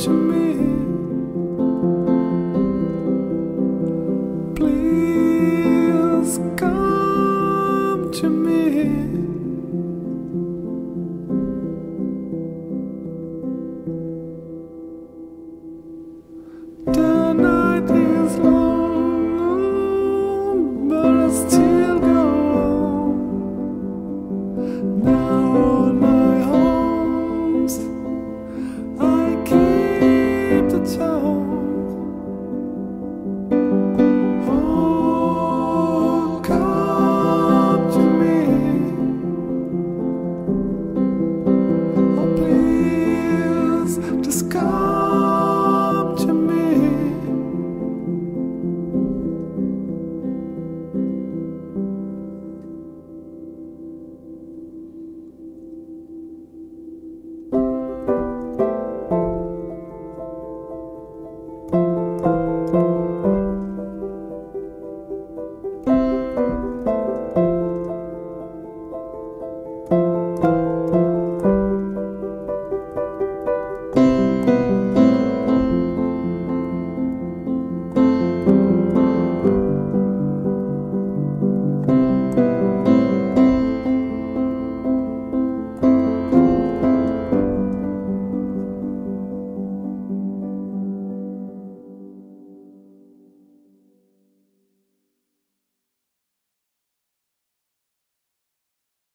to me.